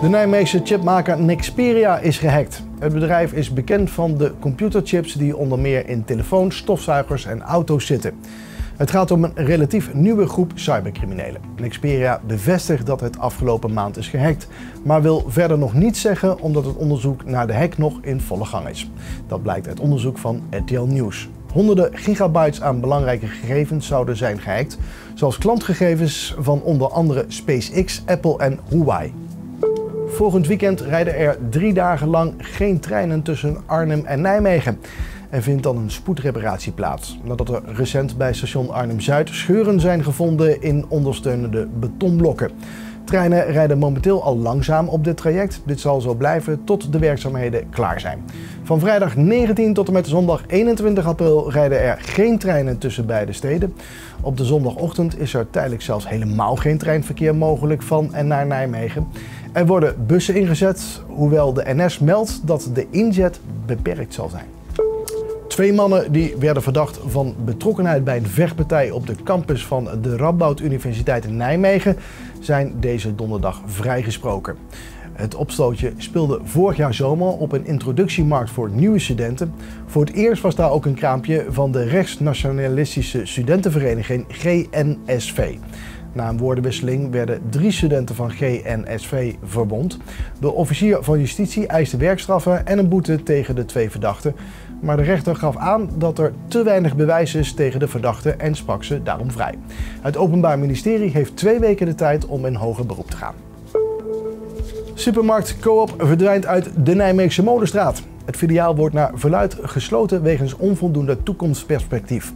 De Nijmeegse chipmaker Nexperia is gehackt. Het bedrijf is bekend van de computerchips die onder meer in telefoons, stofzuigers en auto's zitten. Het gaat om een relatief nieuwe groep cybercriminelen. Nexperia bevestigt dat het afgelopen maand is gehackt, maar wil verder nog niets zeggen omdat het onderzoek naar de hack nog in volle gang is. Dat blijkt uit onderzoek van RTL Nieuws. Honderden gigabytes aan belangrijke gegevens zouden zijn gehackt, zoals klantgegevens van onder andere SpaceX, Apple en Huawei. Volgend weekend rijden er drie dagen lang geen treinen tussen Arnhem en Nijmegen. Er vindt dan een spoedreparatie plaats, nadat er recent bij station Arnhem-Zuid scheuren zijn gevonden in ondersteunende betonblokken. Treinen rijden momenteel al langzaam op dit traject. Dit zal zo blijven tot de werkzaamheden klaar zijn. Van vrijdag 19 tot en met zondag 21 april rijden er geen treinen tussen beide steden. Op de zondagochtend is er tijdelijk zelfs helemaal geen treinverkeer mogelijk van en naar Nijmegen. Er worden bussen ingezet, hoewel de NS meldt dat de inzet beperkt zal zijn. Twee mannen die werden verdacht van betrokkenheid bij een vechtpartij op de campus van de Radboud Universiteit in Nijmegen zijn deze donderdag vrijgesproken. Het opstootje speelde vorig jaar zomer op een introductiemarkt voor nieuwe studenten. Voor het eerst was daar ook een kraampje van de rechtsnationalistische studentenvereniging GNSV. Na een woordenwisseling werden drie studenten van GNSV verbond. De officier van justitie eiste werkstraffen en een boete tegen de twee verdachten. Maar de rechter gaf aan dat er te weinig bewijs is tegen de verdachten en sprak ze daarom vrij. Het Openbaar Ministerie heeft twee weken de tijd om in hoger beroep te gaan. Supermarkt Coop verdwijnt uit de Nijmeegse Molenstraat. Het filiaal wordt naar verluid gesloten wegens onvoldoende toekomstperspectief.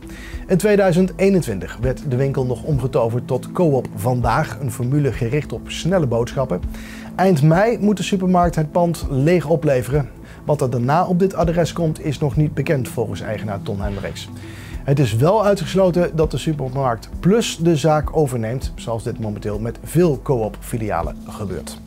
In 2021 werd de winkel nog omgetoverd tot Coop Vandaag, een formule gericht op snelle boodschappen. Eind mei moet de supermarkt het pand leeg opleveren. Wat er daarna op dit adres komt is nog niet bekend volgens eigenaar Ton Hendricks. Het is wel uitgesloten dat de supermarkt Plus de zaak overneemt, zoals dit momenteel met veel Coop filialen gebeurt.